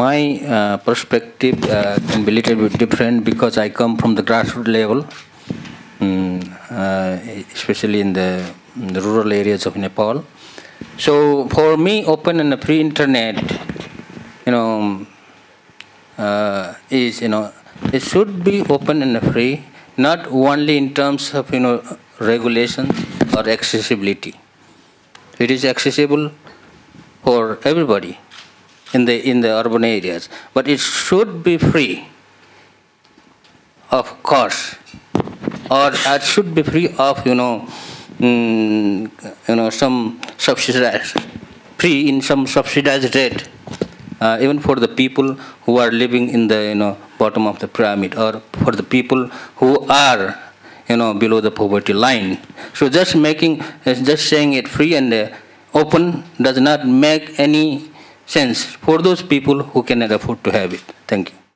my uh, perspective uh, can be a little bit different because I come from the grassroots level, mm, uh, especially in the, in the rural areas of Nepal. So for me, open and free internet, you know, uh, is you know it should be open and free, not only in terms of you know regulation or accessibility. It is accessible for everybody in the in the urban areas, but it should be free of cost, or it should be free of you know mm, you know some subsidized free in some subsidized rate, uh, even for the people who are living in the you know bottom of the pyramid, or for the people who are you know below the poverty line. So just making just saying it free and uh, open does not make any sense for those people who cannot afford to have it. Thank you.